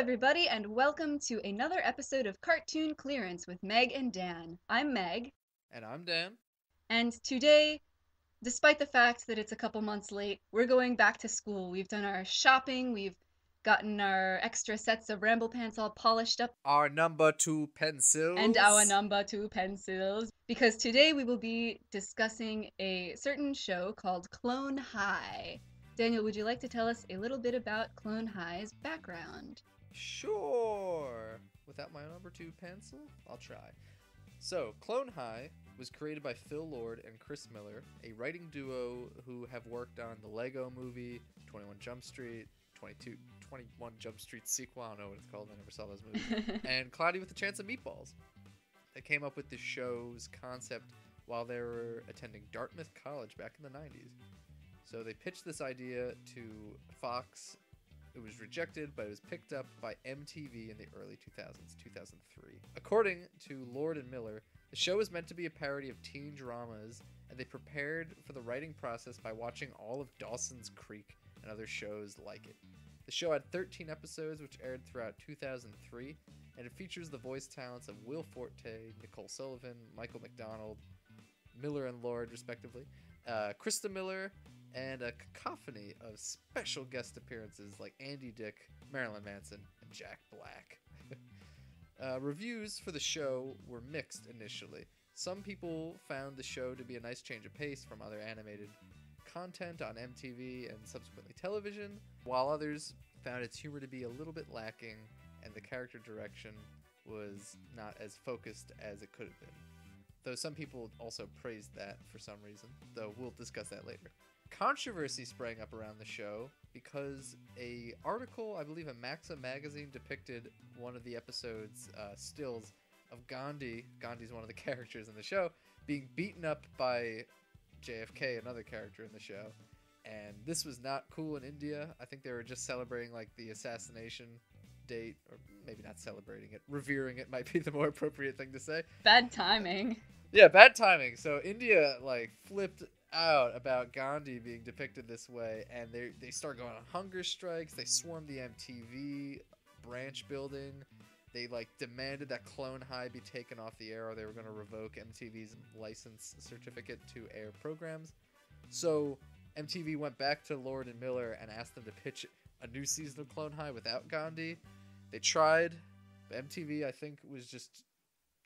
everybody, and welcome to another episode of Cartoon Clearance with Meg and Dan. I'm Meg, And I'm Dan. and today, despite the fact that it's a couple months late, we're going back to school. We've done our shopping, we've gotten our extra sets of Ramble Pants all polished up, Our number two pencils. and our number two pencils, because today we will be discussing a certain show called Clone High. Daniel, would you like to tell us a little bit about Clone High's background? Sure. Mm. Without my number two pencil, I'll try. So, Clone High was created by Phil Lord and Chris Miller, a writing duo who have worked on the Lego movie, 21 Jump Street, 22, 21 Jump Street sequel, I don't know what it's called, I never saw those movies, and Cloudy with a Chance of Meatballs. They came up with the show's concept while they were attending Dartmouth College back in the 90s. So they pitched this idea to Fox. It was rejected, but it was picked up by MTV in the early 2000s, 2003. According to Lord and Miller, the show was meant to be a parody of teen dramas, and they prepared for the writing process by watching all of Dawson's Creek and other shows like it. The show had 13 episodes, which aired throughout 2003, and it features the voice talents of Will Forte, Nicole Sullivan, Michael McDonald, Miller and Lord, respectively, uh, Christa Miller, and a cacophony of special guest appearances like Andy Dick, Marilyn Manson, and Jack Black. uh, reviews for the show were mixed initially. Some people found the show to be a nice change of pace from other animated content on MTV and subsequently television, while others found its humor to be a little bit lacking and the character direction was not as focused as it could have been. Though some people also praised that for some reason, though we'll discuss that later. Controversy sprang up around the show because a article, I believe a Maxim magazine, depicted one of the episode's uh, stills of Gandhi. Gandhi's one of the characters in the show being beaten up by JFK, another character in the show. And this was not cool in India. I think they were just celebrating like the assassination date, or maybe not celebrating it, revering it might be the more appropriate thing to say. Bad timing. Yeah, bad timing. So India like flipped out about Gandhi being depicted this way, and they they start going on hunger strikes. They swarm the MTV branch building. They like demanded that Clone High be taken off the air, or they were going to revoke MTV's license certificate to air programs. So MTV went back to Lord and Miller and asked them to pitch a new season of Clone High without Gandhi. They tried, but MTV I think was just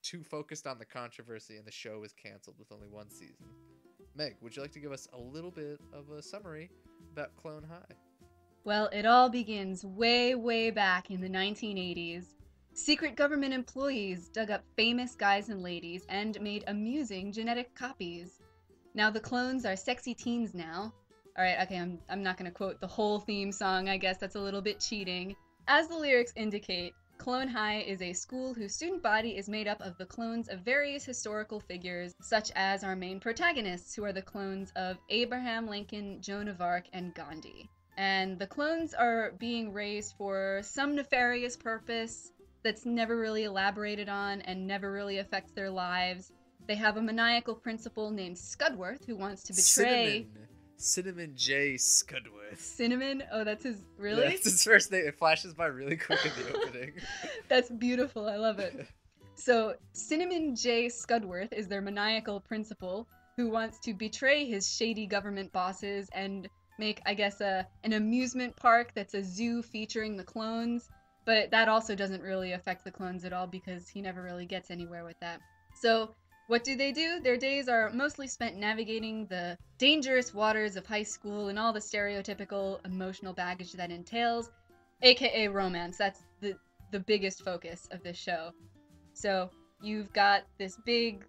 too focused on the controversy, and the show was canceled with only one season. Meg, would you like to give us a little bit of a summary about Clone High? Well, it all begins way, way back in the 1980s. Secret government employees dug up famous guys and ladies and made amusing genetic copies. Now the clones are sexy teens now. Alright, okay, I'm, I'm not gonna quote the whole theme song, I guess that's a little bit cheating. As the lyrics indicate, Clone High is a school whose student body is made up of the clones of various historical figures, such as our main protagonists, who are the clones of Abraham Lincoln, Joan of Arc, and Gandhi. And the clones are being raised for some nefarious purpose that's never really elaborated on and never really affects their lives. They have a maniacal principal named Scudworth who wants to betray Cinnamon. Cinnamon J. Scudworth. Cinnamon. Oh, that's his Yeah, really? that's his first name. It flashes by really quick in the opening. That's beautiful. I love it. So, Cinnamon J. Scudworth is their maniacal principal who wants to betray his shady government bosses and make, I guess, a an amusement park that's a zoo featuring the clones. But that also doesn't really affect the clones at all because he never really gets anywhere with that. So, what do they do? Their days are mostly spent navigating the dangerous waters of high school and all the stereotypical emotional baggage that entails, aka romance. That's the the biggest focus of this show. So you've got this big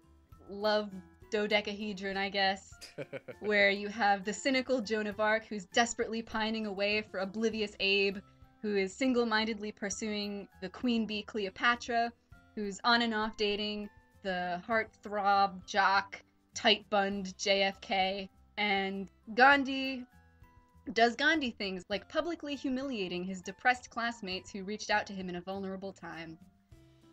love dodecahedron, I guess, where you have the cynical Joan of Arc who's desperately pining away for oblivious Abe, who is single mindedly pursuing the queen bee Cleopatra, who's on and off dating the heartthrob, jock, tight bunned JFK, and Gandhi does Gandhi things like publicly humiliating his depressed classmates who reached out to him in a vulnerable time.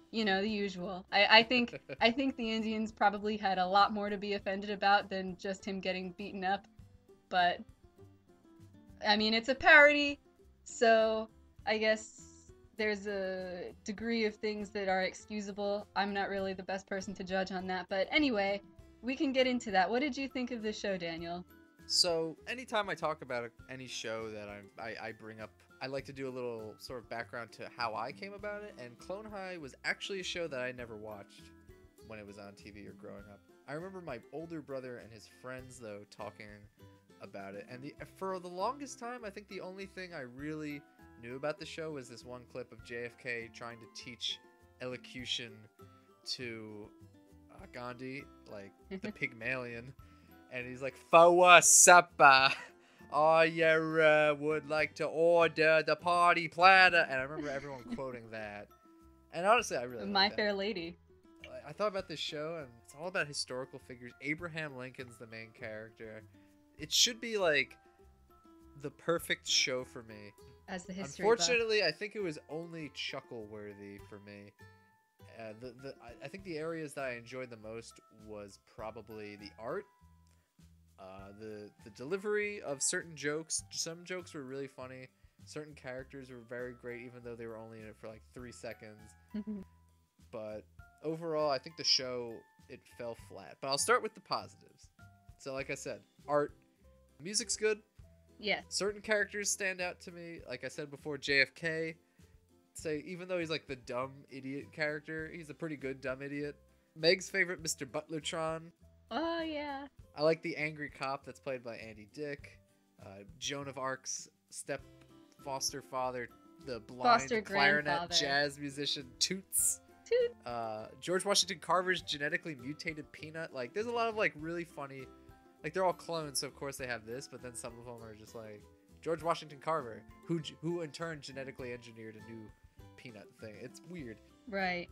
You know, the usual. I, I think I think the Indians probably had a lot more to be offended about than just him getting beaten up. But I mean it's a parody, so I guess there's a degree of things that are excusable. I'm not really the best person to judge on that, but anyway, we can get into that. What did you think of the show, Daniel? So, anytime I talk about any show that I, I, I bring up, I like to do a little sort of background to how I came about it. And Clone High was actually a show that I never watched when it was on TV or growing up. I remember my older brother and his friends, though, talking about it. And the, for the longest time, I think the only thing I really knew about the show was this one clip of JFK trying to teach elocution to uh, Gandhi, like the Pygmalion, and he's like, "For supper, I uh, would like to order the party platter," and I remember everyone quoting that. And honestly, I really My like that. Fair Lady. I thought about this show, and it's all about historical figures. Abraham Lincoln's the main character. It should be like the perfect show for me. As the history. buff. Unfortunately, I think it was only chuckle worthy for me. Uh, the, the I- I think the areas that I enjoyed the most was probably the art, uh, the the delivery of certain jokes. Some jokes were really funny. Certain characters were very great, even though they were only in it for like three seconds. But overall, I think the show it fell flat. But I'll start with the positives. So, like I said, art, music's good. Yes. Certain characters stand out to me. Like I said before, JFK. Say even though he's like the dumb idiot character, he's a pretty good dumb idiot. Meg's favorite, Mr. Butlertron. Oh yeah. I like the angry cop that's played by Andy Dick. Uh, Joan of Arc's step foster father, the blind Foster clarinet jazz musician Toots. Toots. Uh, George Washington Carver's genetically mutated peanut. Like, there's a lot of like really funny. Like they're all clones, so of course they have this, but then some of them are just like George Washington Carver, who who in turn genetically engineered a new peanut thing. It's weird. Right.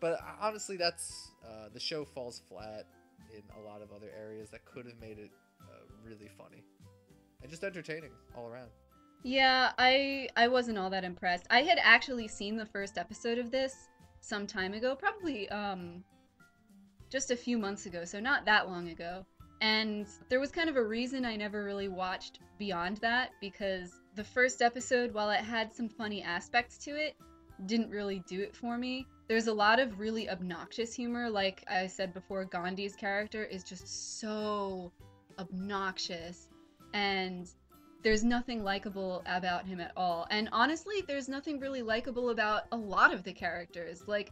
But honestly, that's uh, the show falls flat in a lot of other areas that could have made it uh, really funny and just entertaining all around. Yeah, I I wasn't all that impressed. I had actually seen the first episode of this some time ago, probably um just a few months ago, so not that long ago. And there was kind of a reason I never really watched beyond that because the first episode, while it had some funny aspects to it, didn't really do it for me. There's a lot of really obnoxious humor, like I said before, Gandhi's character is just so obnoxious and there's nothing likable about him at all. And honestly, there's nothing really likable about a lot of the characters. Like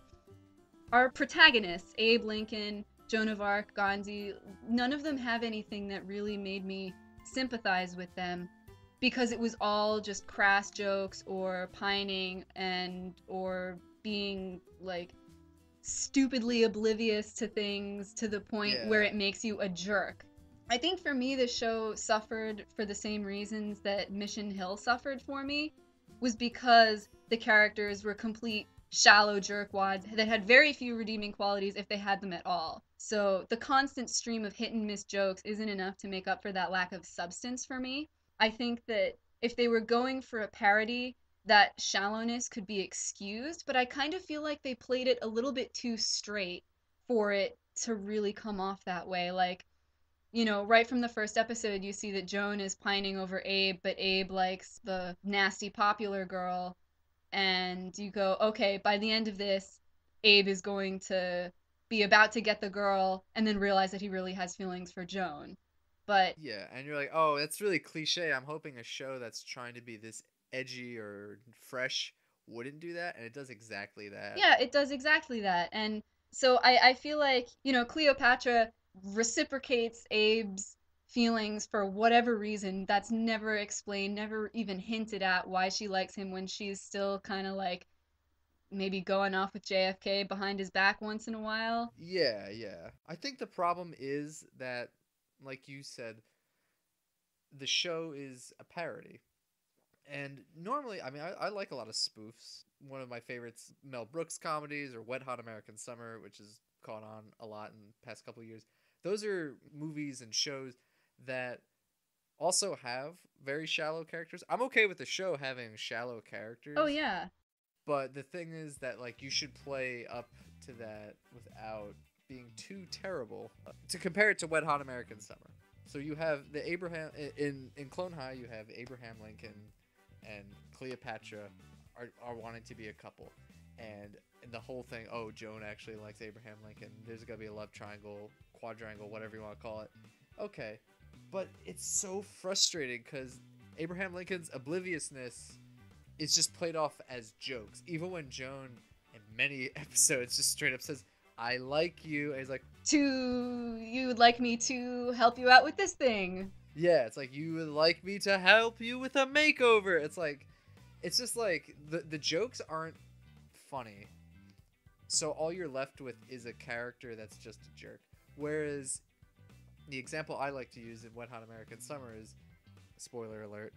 our protagonists, Abe Lincoln, Joan of Arc, Gandhi, none of them have anything that really made me sympathize with them because it was all just crass jokes or pining and or being like stupidly oblivious to things to the point Yeah. where it makes you a jerk. I think for me, the show suffered for the same reasons that Mission Hill suffered for me, was because the characters were complete shallow jerkwads that had very few redeeming qualities if they had them at all. So the constant stream of hit and miss jokes isn't enough to make up for that lack of substance for me. I think that if they were going for a parody, that shallowness could be excused, but I kind of feel like they played it a little bit too straight for it to really come off that way. Like, you know, right from the first episode, you see that Joan is pining over Abe, but Abe likes the nasty popular girl. And you go, okay, by the end of this, Abe is going to be about to get the girl and then realize that he really has feelings for Joan. But Yeah, and you're like, oh, that's really cliche. I'm hoping a show that's trying to be this edgy or fresh wouldn't do that, and it does exactly that. yeah, it does exactly that. And so I, I feel like, you know, Cleopatra reciprocates Abe's feelings for whatever reason that's never explained, never even hinted at why she likes him when she's still kind of like maybe going off with JFK behind his back once in a while. Yeah, yeah. I think the problem is that, like you said, the show is a parody. And normally, I mean, I, I like a lot of spoofs. One of my favorites, Mel Brooks comedies or Wet Hot American Summer, which has caught on a lot in the past couple years. Those are movies and shows that also have very shallow characters. I'm okay with the show having shallow characters. Oh yeah. But the thing is that like you should play up to that without being too terrible. Uh, to compare it to Wet Hot American Summer. So you have the Abraham in in Clone High. You have Abraham Lincoln and Cleopatra are, are wanting to be a couple, and, and the whole thing. Oh, Joan actually likes Abraham Lincoln. There's gonna be a love triangle, quadrangle, whatever you want to call it. Okay, but it's so frustrating because Abraham Lincoln's obliviousness is just played off as jokes, even when Joan in many episodes just straight up says, "I like you," and he's like, To you would like me to help you out with this thing. Yeah, it's like you would like me to help you with a makeover. It's like it's just like the the jokes aren't funny. So all you're left with is a character that's just a jerk. Whereas the example I like to use in Wet Hot American Summer is spoiler alert,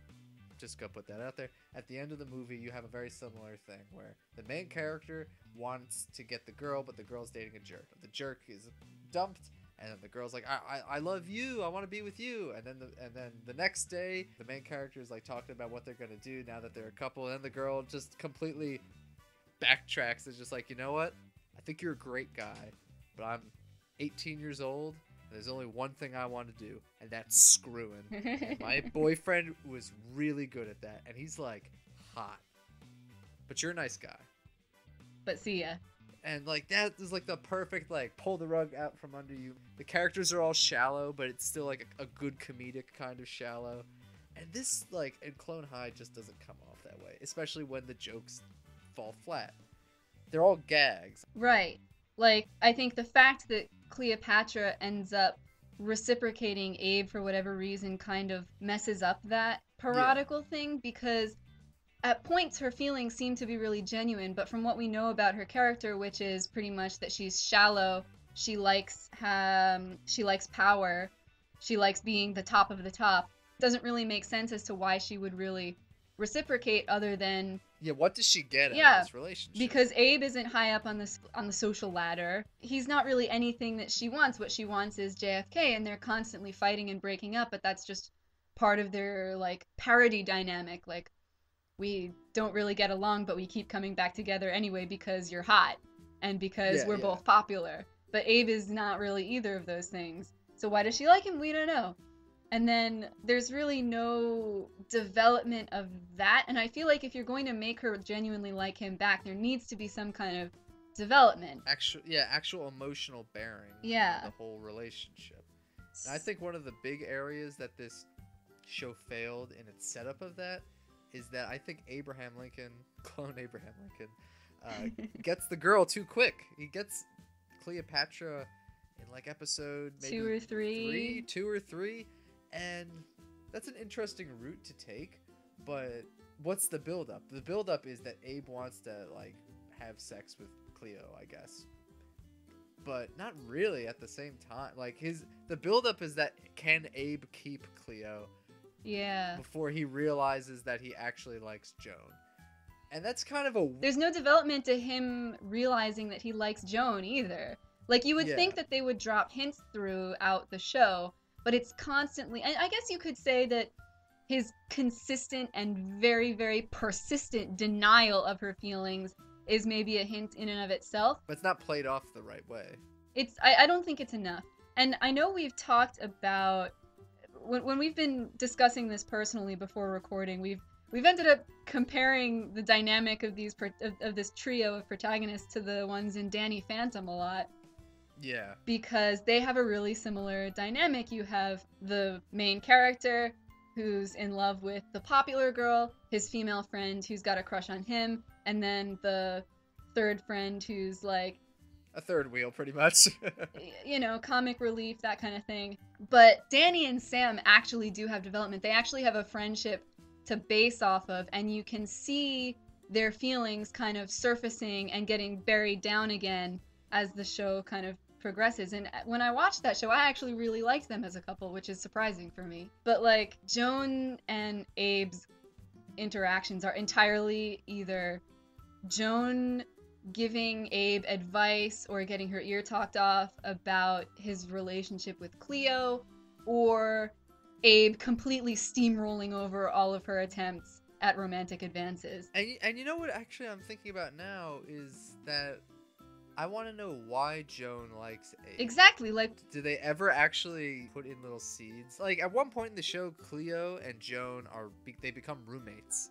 just go put that out there. At the end of the movie, you have a very similar thing where the main character wants to get the girl, but the girl's dating a jerk. The jerk is dumped, and then the girl's like, I, I, I love you. I want to be with you. And then the and then the next day, the main character is like talking about what they're gonna do now that they're a couple. And the girl just completely backtracks. It's just like, you know what? I think you're a great guy, but I'm 18 years old. And there's only one thing I want to do, and that's screwing. And my boyfriend was really good at that, and he's like hot. But you're a nice guy. but see ya. And like that is like the perfect like pull the rug out from under you. The characters are all shallow, but it's still like a, a good comedic kind of shallow. And this like in Clone High just doesn't come off that way, especially when the jokes fall flat. They're all gags. Right. Like, I think the fact that Cleopatra ends up reciprocating Abe for whatever reason kind of messes up that parodical thing because at points her feelings seem to be really genuine, but from what we know about her character, which is pretty much that she's shallow, she likes um, she likes power, she likes being the top of the top, doesn't really make sense as to why she would really reciprocate other than Yeah, what does she get out Yeah, of this relationship? because Abe isn't high up on this on the social ladder. He's not really anything that she wants. What she wants is JFK, and they're constantly fighting and breaking up. But that's just part of their like parody dynamic. Like we don't really get along, but we keep coming back together anyway because you're hot and because Yeah, we're yeah. both popular. But Abe is not really either of those things. So why does she like him? We don't know. And then there's really no development of that. And I feel like if you're going to make her genuinely like him back, there needs to be some kind of development. actual yeah, actual emotional bearing. Yeah. The whole relationship. And I think one of the big areas that this show failed in its setup of that is that I think Abraham Lincoln, clone Abraham Lincoln, uh, gets the girl too quick. He gets Cleopatra in like episode maybe Two or three. three, two or three, and that's an interesting route to take. But what's the buildup? The buildup is that Abe wants to like have sex with Cleo, I guess, but not really at the same time. Like his the buildup is that can Abe keep Cleo Yeah. before he realizes that he actually likes Joan, and that's kind of a There's no development to him realizing that he likes Joan either. Like you would Yeah. think that they would drop hints throughout the show, but it's constantly and I guess you could say that his consistent and very very persistent denial of her feelings is maybe a hint in and of itself. but it's not played off the right way. It's I, I don't think it's enough. And I know we've talked about when, when we've been discussing this personally before recording, we've we've ended up comparing the dynamic of these of, of this trio of protagonists to the ones in Danny Phantom a lot Yeah, because they have a really similar dynamic. You have the main character who's in love with the popular girl, his female friend who's got a crush on him, and then the third friend who's like a third wheel, pretty much. you know, comic relief, that kind of thing. But Danny and Sam actually do have development. They actually have a friendship to base off of, and you can see their feelings kind of surfacing and getting buried down again as the show kind of progresses. And uh, when I watched that show, I actually really liked them as a couple, which is surprising for me. But like Joan and Abe's interactions are entirely either Joan giving Abe advice or getting her ear talked off about his relationship with Cleo, or Abe completely steamrolling over all of her attempts at romantic advances. And and you know what? Actually, I'm thinking about now is that I want to know why Joan likes Abe. Exactly, like Do they ever actually put in little seeds? Like at one point in the show, Cleo and Joan are they become roommates,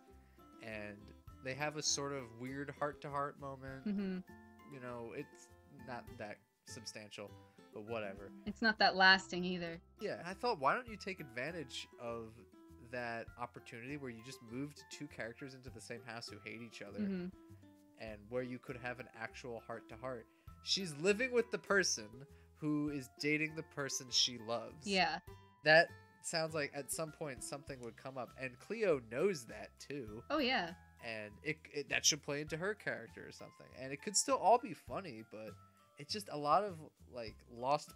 and They have a sort of weird heart to heart moment. hmm You know, it's not that substantial, but whatever. It's not that lasting either. Yeah, I thought, why don't you take advantage of that opportunity where you just moved two characters into the same house who hate each other hmm and where you could have an actual heart to heart? She's living with the person who is dating the person she loves. Yeah. That sounds like at some point something would come up, and Cleo knows that too. Oh yeah. and it, it that should play into her character or something and it could still all be funny but it's just a lot of like lost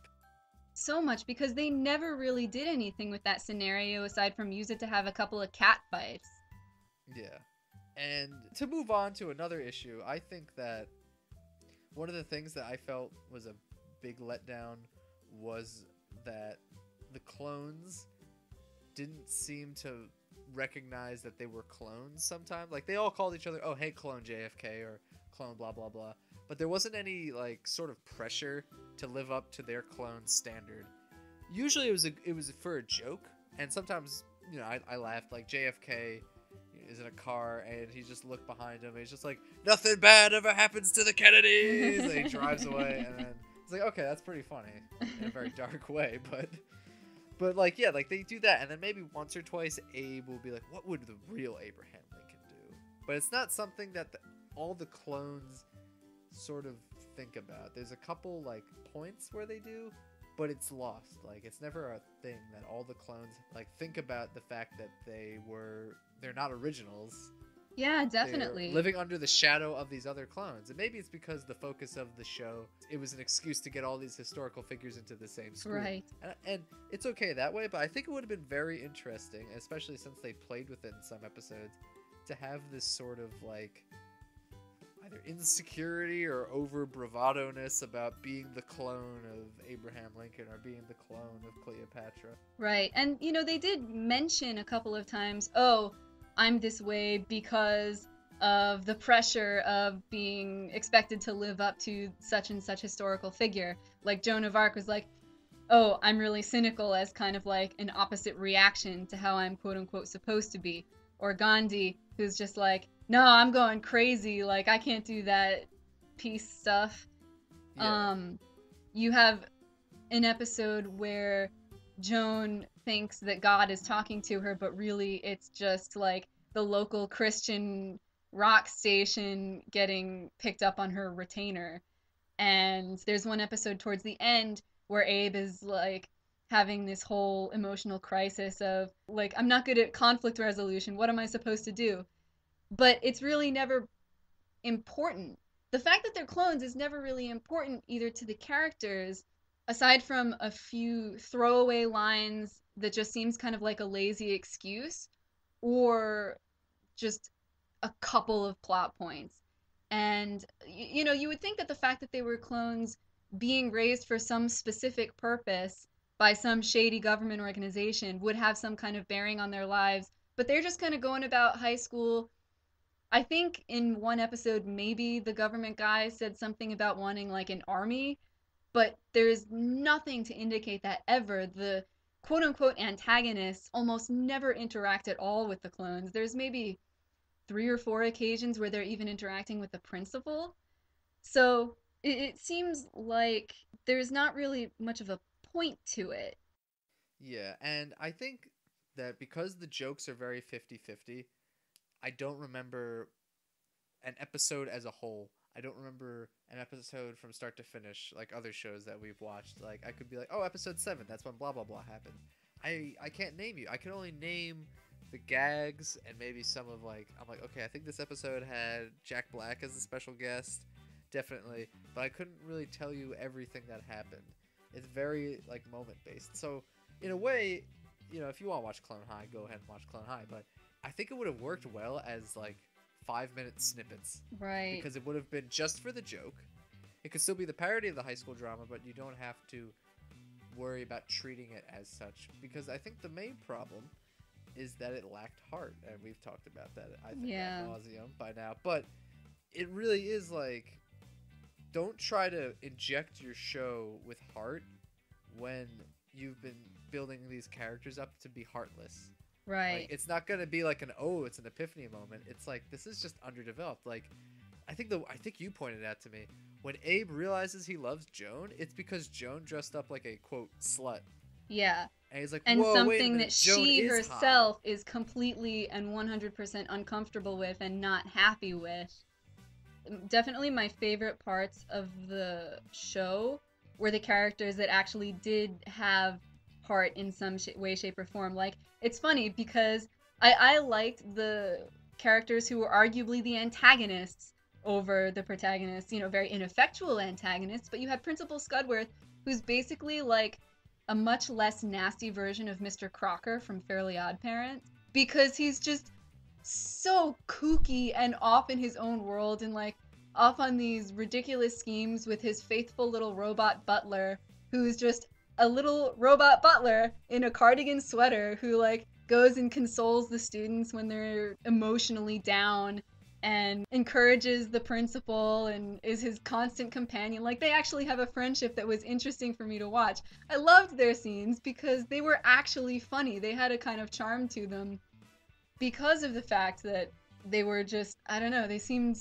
So much because they never really did anything with that scenario aside from use it to have a couple of cat fights. yeah and to move on to another issue i think that one of the things that i felt was a big letdown was that the clones didn't seem to recognize that they were clones sometimes. Like they all called each other oh hey clone jfk or clone blah blah blah. But there wasn't any like sort of pressure to live up to their clone standard. Usually it was a, it was for a joke and sometimes you know I, I laughed like jfk is in a car and he just looked behind him and he's just like nothing bad ever happens to the kennedys. And he drives away and then it's like okay that's pretty funny in a very dark way but but like yeah like they do that and then maybe once or twice abe will be like what would the real abraham lincoln do? But it's not something that the, all the clones sort of think about. There's a couple like points where they do but it's lost. Like it's never a thing that all the clones like think about the fact that they were they're not originals Yeah, they're definitely. living under the shadow of these other clones and maybe it's because the focus of the show it was an excuse to get all these historical figures into the same school Right. and, and it's okay that way but i think it would have been very interesting especially since they played with it in some episodes to have this sort of like either insecurity or over bravado-ness about being the clone of abraham lincoln or being the clone of cleopatra Right. And, you know, they did mention a couple of times, oh, I'm this way because of the pressure of being expected to live up to such and such historical figure. Like Joan of Arc was like, oh, I'm really cynical as kind of like an opposite reaction to how I'm quote unquote supposed to be. Or Gandhi, who's just like, no, I'm going crazy. Like, I can't do that peace stuff. yeah Um, you have an episode where Joan thinks that God is talking to her, but really it's just like the local Christian rock station getting picked up on her retainer. And there's one episode towards the end where Abe is like having this whole emotional crisis of like, I'm not good at conflict resolution. What am I supposed to do? But it's really never important. The fact that they're clones is never really important either to the characters aside from a few throwaway lines that just seems kind of like a lazy excuse or just a couple of plot points and you know you would think that the fact that they were clones being raised for some specific purpose by some shady government organization would have some kind of bearing on their lives but they're just kind of going about high school i think in one episode maybe the government guy said something about wanting like an army but there's nothing to indicate that ever. The quote unquote antagonists almost never interact at all with the clones. There's maybe three or four occasions where they're even interacting with the principal. So it, it seems like there's not really much of a point to it. Yeah, and I think that because the jokes are very 50-50, I don't remember an episode as a whole. I don't remember an episode from start to finish like other shows that we've watched. Like I could be like, "Oh, episode 7, that's when blah blah blah happened." I I can't name you. I can only name the gags and maybe some of like I'm like, "Okay, I think this episode had Jack Black as a special guest." Definitely, but I couldn't really tell you everything that happened. It's very like moment based. So, in a way, you know, if you want to watch Clone High, go ahead and watch Clone High. But I think it would have worked well as like five minute snippets Right. because it would have been just for the joke. It could still be the parody of the high school drama, but you don't have to worry about treating it as such. Because I think the main problem is that it lacked heart, and we've talked about that. I think Yeah. nauseum by now. But it really is like, don't try to inject your show with heart when you've been building these characters up to be heartless. Right. Like, it's not gonna be like an oh, it's an epiphany moment. It's like this is just underdeveloped. Like, I think the I think you pointed out to me when Abe realizes he loves Joan, it's because Joan dressed up like a quote slut, yeah. and he's like, And something that Joan she is hot." herself is completely and 100% uncomfortable with and not happy with. Definitely my favorite parts of the show were the characters that actually did have part in some sh- way, shape, or form. Like, it's funny because I, I liked the characters who were arguably the antagonists over the protagonists, you know, very ineffectual antagonists, but you had Principal Scudworth, who's basically like a much less nasty version of Mr. Crocker from Fairly Odd Parents because he's just so kooky and off in his own world and like off on these ridiculous schemes with his faithful little robot butler who's just a little robot butler in a cardigan sweater who like goes and consoles the students when they're emotionally down and encourages the principal and is his constant companion. Like they actually have a friendship that was interesting for me to watch. I loved their scenes because they were actually funny. They had a kind of charm to them because of the fact that they were just I don't know, they seemed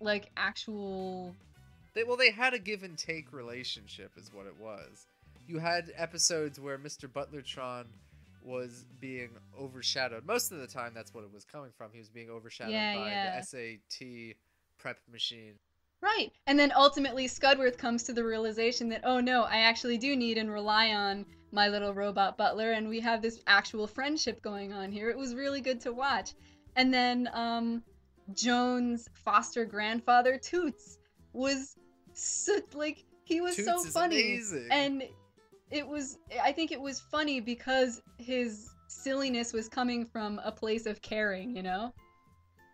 like actual They, well, they had a give and take relationship, is what it was. You had episodes where Mr. Butlertron was being overshadowed. Most of the time, that's what it was coming from. He was being overshadowed Yeah, by yeah. the SAT prep machine. Right. And then ultimately Scudworth comes to the realization that, oh no, I actually do need and rely on my little robot butler, and we have this actual friendship going on here. It was really good to watch. And then um, Joan's foster grandfather, Toots, was so, like, he was so Toots is funny. amazing. And it was, I think it was funny because his silliness was coming from a place of caring, you know?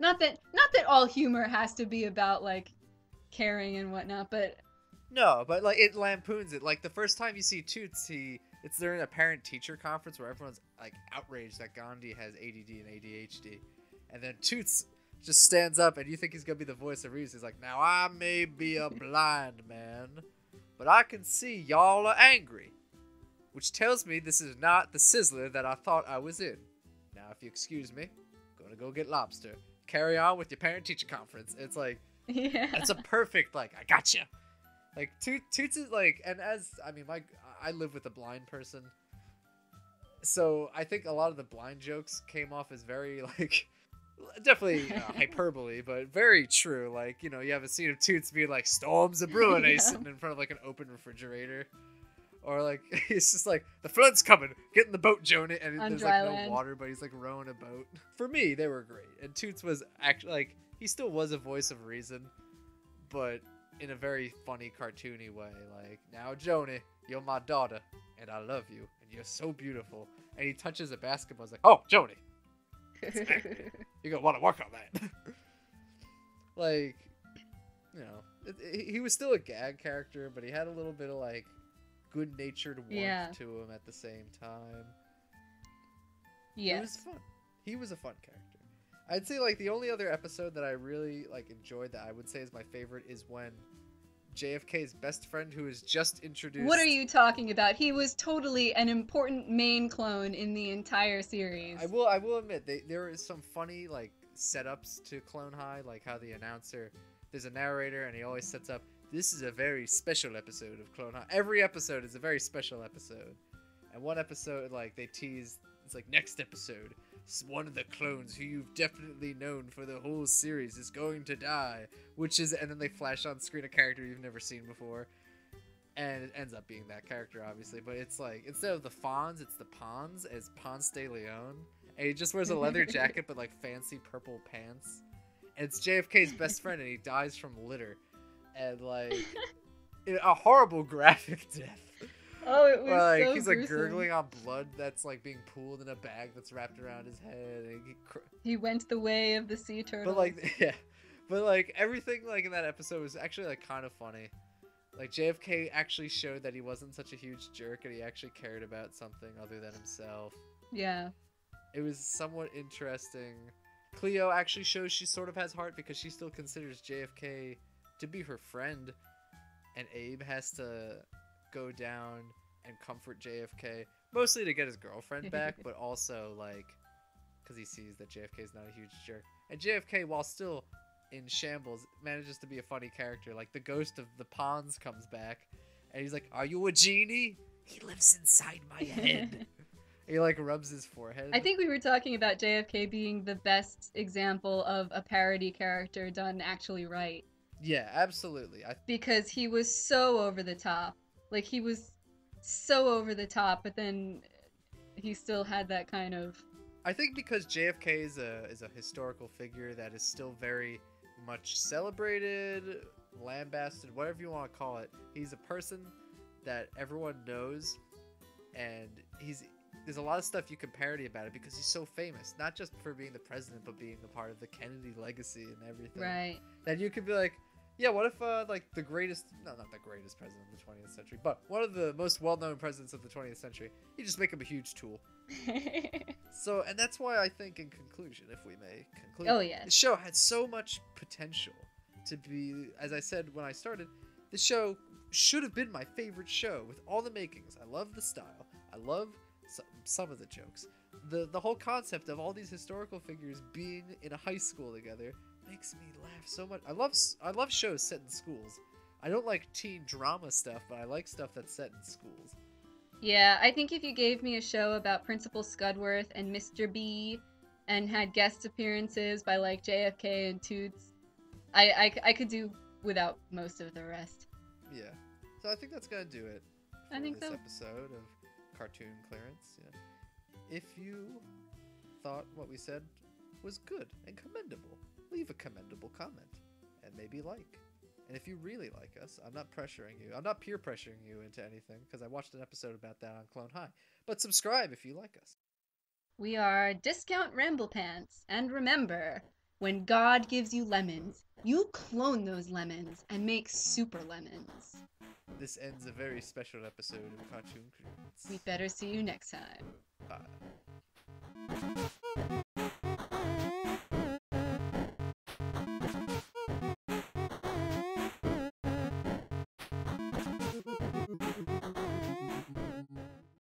Not that, not that all humor has to be about, like, caring and whatnot, but No, but like it lampoons it. Like the first time you see Toots, he it's during a parent teacher conference where everyone's like outraged that Gandhi has ADD and ADHD, and then Toots just stands up and you think he's gonna be the voice of reason. He's like, "Now I may be a blind man, but I can see y'all are angry," which tells me this is not the sizzler that I thought I was in. Now, if you excuse me, I'm gonna go get lobster. Carry on with your parent teacher conference. It's like yeah. it's a perfect like I gotcha. Like Toot Toots is like, and as I mean, my I live with a blind person, so I think a lot of the blind jokes came off as very like, definitely uh, hyperbole, but very true. Like you know, you have a scene of Toots being like, "Storms a brewing," Yeah. sitting in front of like an open refrigerator. Or like he's just like the flood's coming, get in the boat, Jonah, and On there's like no land. water, but he's like rowing a boat. For me, they were great, and Toots was actually like he still was a voice of reason, but in a very funny, cartoony way. Like, now, Joni, you're my daughter, and I love you, and you're so beautiful. And he touches a basketball. He's like, oh, Joni, you're gonna want to work on that. like, you know, it, it- he was still a gag character, but he had a little bit of like good-natured warmth Yeah. to him at the same time. It yes. was fun. He was a fun character. I'd say like the only other episode that I really like enjoyed that I would say is my favorite is when JFK's best friend who is just introduced. What are you talking about? He was totally an important main clone in the entire series. I will I will admit they, there is some funny like setups to Clone High, like how the announcer there's a narrator and he always sets up this is a very special episode of Clone High. Every episode is a very special episode. And one episode like they tease it's like next episode one of the clones who you've definitely known for the whole series is going to die, which is and then they flash on screen a character you've never seen before. And it ends up being that character, obviously. But it's like instead of the Fonz, it's the Pons as Ponce de Leon, and he just wears a leather jacket but like fancy purple pants. And it's JFK's best friend, and he dies from litter, and like in a horrible graphic death. oh, it was Where, like so he's like gruesome. gurgling on blood that's like being pooled in a bag that's wrapped around his head. And he cr- He went the way of the sea turtle. but like yeah, but like everything like in that episode was actually like kind of funny. Like JFK actually showed that he wasn't such a huge jerk and he actually cared about something other than himself. yeah. It was somewhat interesting. Cleo actually shows she sort of has heart because she still considers JFK to be her friend, and Abe has to go down and comfort JFK, mostly to get his girlfriend back, but also like because he sees that JFK is not a huge jerk. And JFK, while still in shambles, manages to be a funny character. Like the ghost of the Pons comes back, and he's like, "Are you a genie?" He lives inside my head. he like rubs his forehead. I think we were talking about JFK being the best example of a parody character done actually right Yeah, absolutely. I because he was so over the top. Like he was so over the top, but then he still had that kind of I think because JFK is a is a historical figure that is still very much celebrated, lambasted, whatever you want to call it. He's a person that everyone knows, and he's there's a lot of stuff you can parody about it because he's so famous, not just for being the president, but being a part of the Kennedy legacy and everything. right. That you could be like, yeah, what if uh, like the greatest, no, not the greatest president of the 20th century, but one of the most well-known presidents of the 20th century, you just make him a huge tool. So, and that's why I think, in conclusion, if we may conclude, oh yeah, the show had so much potential to be, as I said when I started, the show should have been my favorite show with all the makings. I love the style. I love some, some of the jokes. The the whole concept of all these historical figures being in a high school together makes me laugh so much. I love I love shows set in schools. I don't like teen drama stuff, but I like stuff that's set in schools. Yeah, I think if you gave me a show about Principal Scudworth and Mr. B and had guest appearances by like JFK and Toots, I I could do without most of the rest. Yeah. So I think that's gonna do it. I think this so. episode of cartoon clearance. Yeah. If you thought what we said was good and commendable, leave a commendable comment and maybe like. And if you really like us, I'm not pressuring you. I'm not peer pressuring you into anything because I watched an episode about that on Clone High. But subscribe if you like us. We are Discount Ramble Pants, and remember, when God gives you lemons, you clone those lemons and make super lemons. This ends a very special episode of Cartoon Clearance. We better see you next time. Bye.